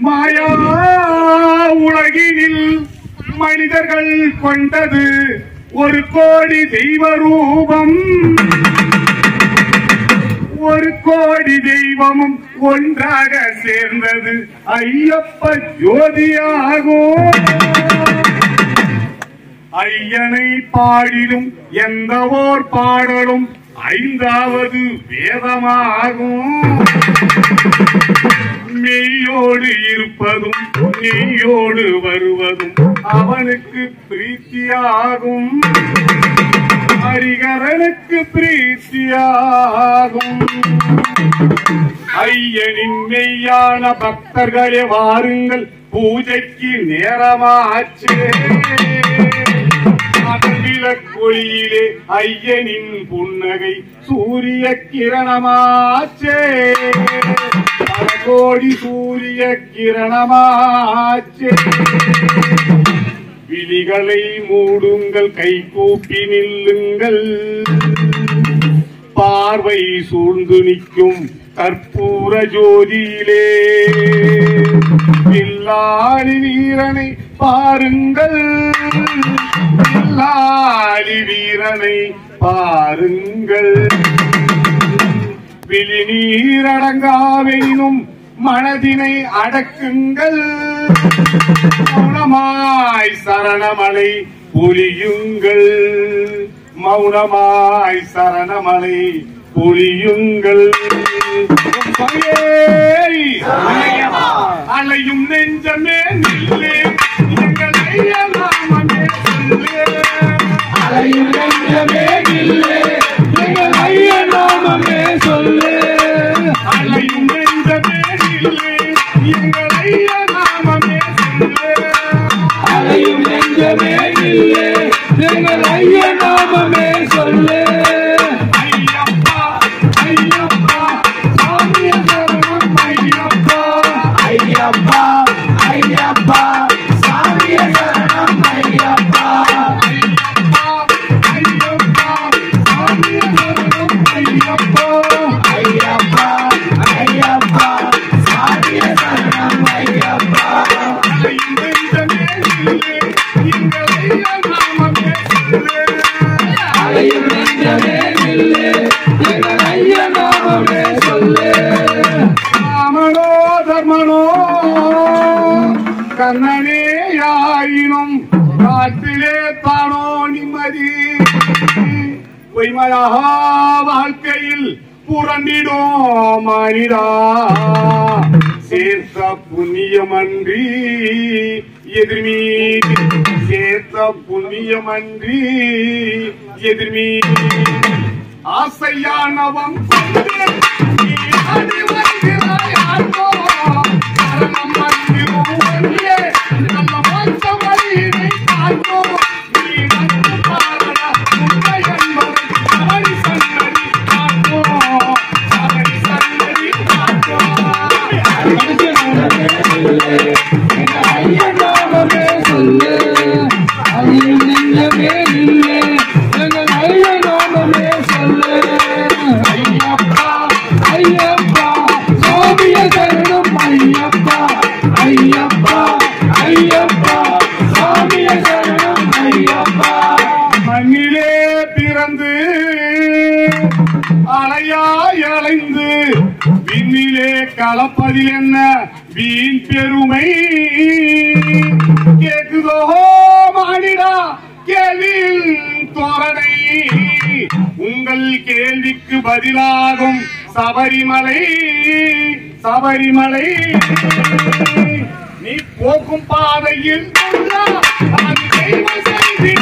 மாயா உலகினில் மனிதர்கள் கொண்டது ஒரு கோடி தெய்வ ரூபம். ஒரு கோடி தெய்வமும் ஒன்றாக சேர்ந்தது ஐயப்ப ஜோதியாகும். ஐயனை பாடிடும் எந்த ஓர் பாடலும் ஐந்தாவது வேதமாகும். மெய்யோடு இருப்பதும் நெய்யோடு வருவதும் அவனுக்கு பிரீத்தியாகும். ஹரிகரனுக்கு பிரீத்தியாகும். ஐயனின் மெய்யான பக்தர்களே வாருங்கள் பூஜைக்கு நேரமாச்சு. விளக்கொளியிலே ஐயனின் புன்னகை சூரிய கிரணமாச்சே. பல கோடி சூரிய கிரணமாச்சே. விழிகளை மூடுங்கள் கை கூப்பி நில்லுங்கள். பார்வை சூழ்ந்து நிற்கும் கற்பூர ஜோதியிலே. வில்லாளி வீரனை பாருங்கள். வில்லாளி வீரனை பாருங்கள். விழிநீரடங்காவெனும் மனதினை அடக்குங்கள். மௌனமாய் சரணமலை பொலியுங்கள் மௌனமாய் சரணமலை பொலியுங்கள் சொல்லு அலையும் நெஞ்சமே நில்லு எங்கள் ஐயா அலையும் நெஞ்சமே நில்லு எங்கள் ஐயா நாமமே சொல்லு ராமனோ தர்மனோ கண்ணனே யாயினும் காட்டிலே தானோ நிம்மதி. பொய்மையாக வாழ்க்கையில் புரண்டிடும் மனிதா. சேர்த்த புண்ணியமன்றி எதிர்மீதி சேர்த்த புண்ணியமன்றி எதிர்மீதி ஆசையானவன் கொண்டு வருகிறாய் ஐயப்பா ஐயப்பா ஐயப்பா சாமிய சரணம் ஐயப்பா. மண்ணிலே பிறந்து அலையாய் அலைந்து விண்ணிலே கலப்பதில் என்ன வீண் பெருமை? கேக்குதோ மாடிடா கேள்வியில் தோரணை. உங்கள் கேள்விக்கு பதிலாகும் சபரிமலை. சபரிமலை. நீ போக்கும் பாதையில் செய்தி